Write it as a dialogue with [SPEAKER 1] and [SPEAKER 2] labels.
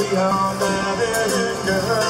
[SPEAKER 1] the young man is girl.